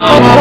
Oh,